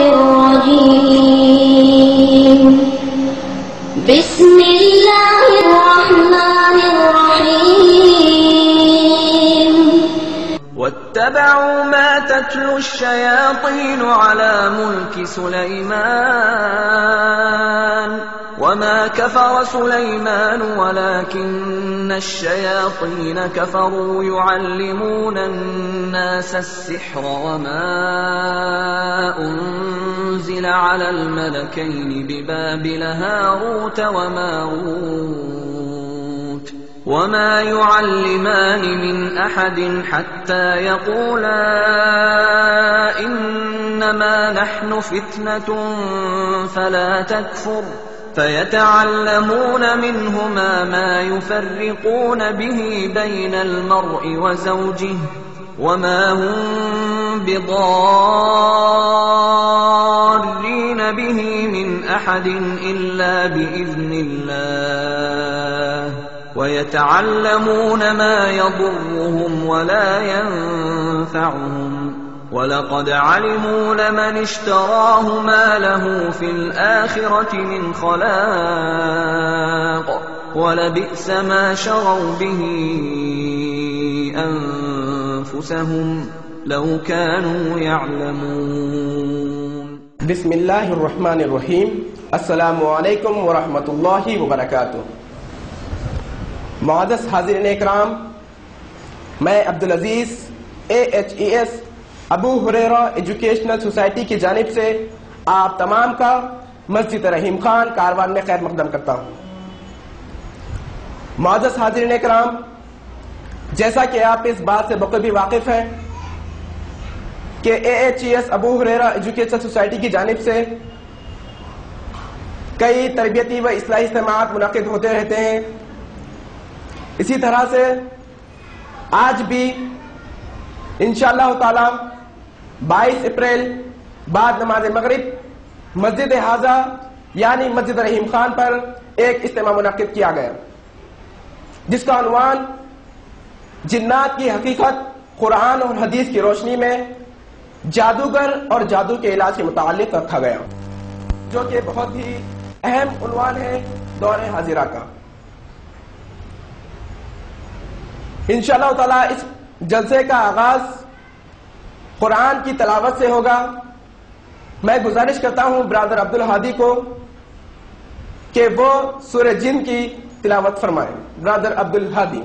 الرجيم. بسم الله الرحمن الرحيم. واتبعوا ما تتلو الشياطين على ملك سليمان. وما كفر سليمان ولكن الشياطين كفروا يعلمون الناس السحر وما انزل على الملكين ببابل هاروت وماروت وما يعلمان من احد حتى يقولا انما نحن فتنه فلا تكفر فيتعلمون منهما ما يفرقون به بين المرء وزوجه وما هم بضارين به من أحد إلا بإذن الله ويتعلمون ما يضرهم ولا ينفعهم ولقد علموا لمن اشتراه ما له في الآخرة من خلاق ولبئس ما شروا به أنفسهم لو كانوا يعلمون بسم الله الرحمن الرحيم. السلام عليكم ورحمة الله وبركاته. معزز حاضرین اکرام میں عبد العزیز اے ایچ ای ایس ابو حریرہ ایجوکیشنل سوسائٹی کی جانب سے آپ تمام کا مسجد رحیم خان کاروان میں خیر مقدم کرتا ہوں۔ معزز حاضرین کرام، جیسا کہ آپ اس بات سے بخوبی واقف ہیں کہ AHES ابو حریرہ Educational Society کی جانب سے کئی تربیتی و اصلاحی اجتماعات منعقد ہوتے رہتے ہیں۔ اسی طرح سے آج بھی انشاءاللہ تعالی بائیس اپریل بعد نماز مغرب، مسجد ھذا یعنی مسجد رحیم خان پر ایک اجتماع منعقد کیا گیا۔ جس کا عنوان جنات کی حقیقت قرآن اور حدیث کی روشنی میں جادوگر اور جادو کے علاج کے متعلق رکھا گیا، جو کہ بہت ہی اہم عنوان ہے دور حاضرہ کا۔ انشاءاللہ تعالی اس جلسے کا آغاز قرآن کی تلاوت سے ہوگا۔ میں گزارش کرتا ہوں برادر عبد الحادی کو کہ وہ سورہ جن کی تلاوت فرمائیں برادر عبد الحادی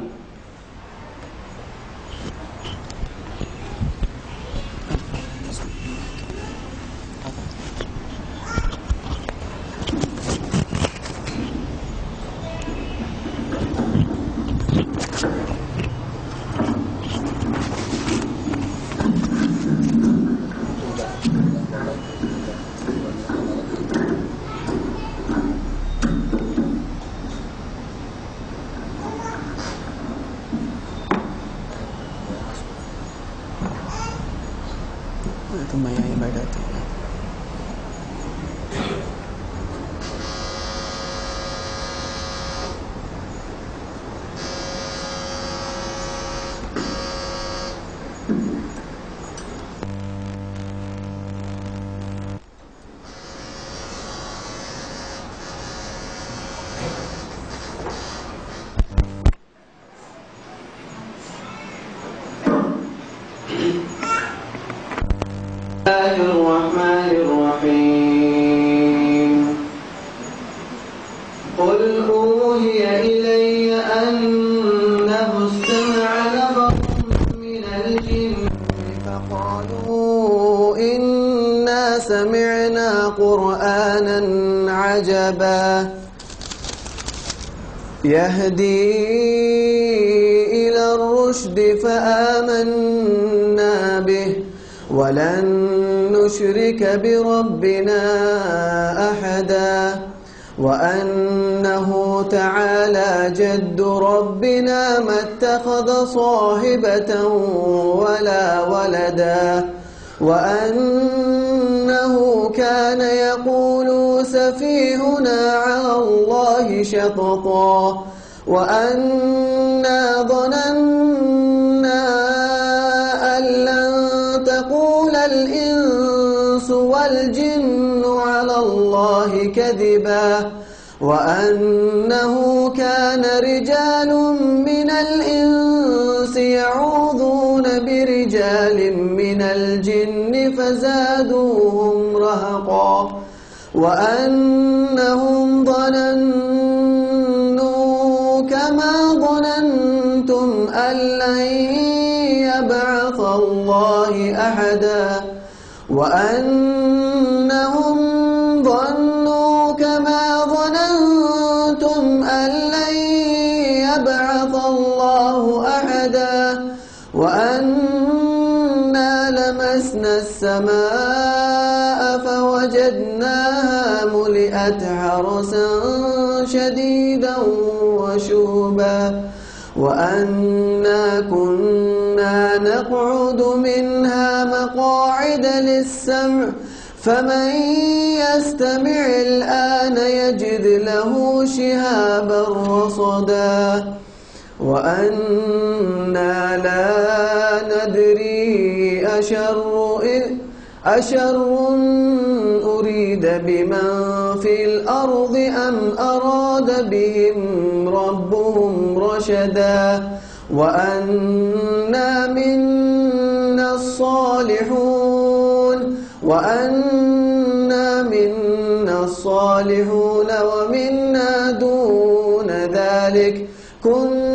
تو میں یہیں بیٹھا تھا يهدي إلى الرشد فآمنا به. ولن نشرك بربنا أحدا. وأنه تعالى جد ربنا ما اتخذ صاحبة ولا ولدا. وأنه كان يقول سفيهنا على الله شططا وأنا ظننا أن الإنس والجن على الله كذبا وأنه كان رجال من الإنس يعوذون برجال من الجن فزادوهم رهقا وأنهم ظننوا كما ظننتم أن لن يبعث الله أحدا وأنهم ظنوا كما ظننتم أن لن يبعث الله أحدا وأنا لمسنا السماء فوجدناها ملئت حرسا شديدا وشوبا وأنا كنا نقعد منها مقاعد للسمع فمن يستمع الآن يجد له شهابا رصدا وأنا لا ندري أشر أشر أريد بمن في الأرض أم أراد بهم ربهم رشدا وأنا منا الصالحون وأنا منا الصالحون ومنا دون ذلك كنا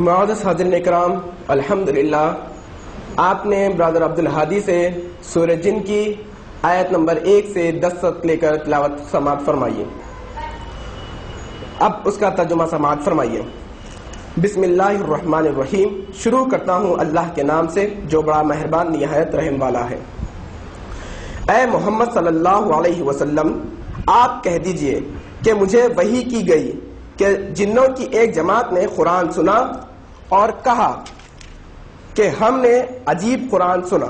معزز حاضرین کرام، الحمدللہ۔ آپ نے برادر عبدالہادی سے سورہ جن کی آیت نمبر ایک سے دس تک لے کر تلاوت سماعت فرمائیے۔ اب اس کا ترجمہ سماعت فرمائیے۔ بسم اللہ الرحمن الرحیم۔ شروع کرتا ہوں اللہ کے نام سے، جو بڑا مہربان نہایت رحم والا ہے۔ اے محمد صلی اللہ علیہ وسلم، آپ کہہ دیجیے کہ مجھے وحی کی گئی کہ جنوں کی ایک جماعت نے قرآن سنا اور کہا کہ ہم نے عجیب قرآن سنا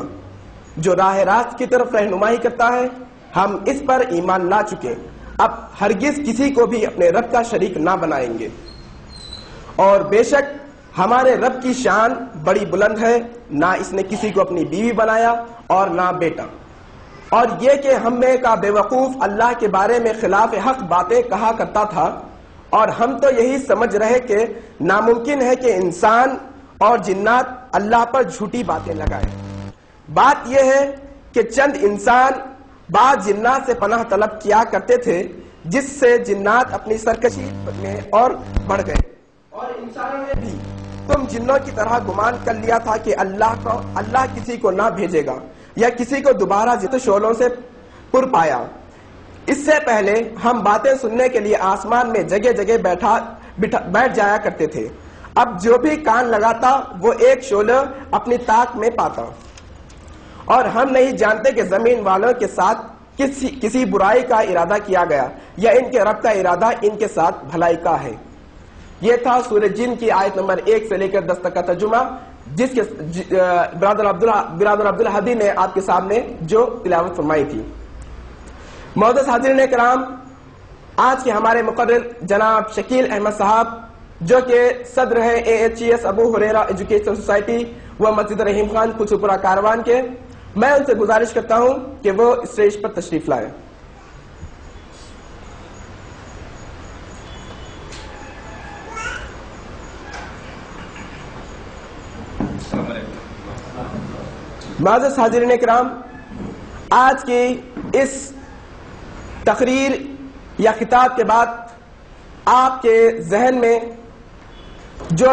جو راہ راست کی طرف رہنمائی کرتا ہے۔ ہم اس پر ایمان لا چکے۔ اب ہرگز کسی کو بھی اپنے رب کا شریک نہ بنائیں گے۔ اور بے شک ہمارے رب کی شان بڑی بلند ہے۔ نہ اس نے کسی کو اپنی بیوی بنایا اور نہ بیٹا۔ اور یہ کہ ہم میں کا بیوقوف اللہ کے بارے میں خلاف حق باتیں کہا کرتا تھا اور ہم تو یہی سمجھ رہے کہ ناممکن ہے کہ انسان اور جنات اللہ پر جھوٹی باتیں لگائے بات یہ ہے کہ چند انسان بعض جنات سے پناہ طلب کیا کرتے تھے، جس سے جنات اپنی سرکشی میں اور بڑھ گئے۔ اور انسانوں نے بھی تم جنوں کی طرح گمان کر لیا تھا کہ اللہ کو، اللہ کسی کو نہ بھیجے گا یا کسی کو دوبارہ جت شعلوں سے پر پایا۔ اس سے پہلے ہم باتیں سننے کے لیے آسمان میں جگہ جگہ بیٹھا بیٹھ جایا کرتے تھے۔ اب جو بھی کان لگاتا، وہ ایک شعلہ اپنی تاک میں پاتا۔ اور ہم نہیں جانتے کہ زمین والوں کے ساتھ کسی برائی کا ارادہ کیا گیا، یا ان کے رب کا ارادہ ان کے ساتھ بھلائی کا ہے۔ یہ تھا سورہ جن کی آیت نمبر ایک سے لے کر دس کا ترجمہ، جس کے برادر برادر عبدالہادی نے آپ کے سامنے جو تلاوت فرمائی تھی۔ معزز حاضرین کرام آج کے ہمارے مقرر جناب شکیل احمد صاحب جو کہ صدر ہے اے ایچ ای ایس ابو ہریرا ایجوکیشن سوسائٹی و مسجد رحیم خان کچوپورہ کاروان کے۔ میں ان سے گزارش کرتا ہوں کہ وہ اسٹیج پر تشریف لائیں۔ معزز حاضرین کرام آج کی اس تقریر یا خطاب کے بعد آپ کے ذہن میں جو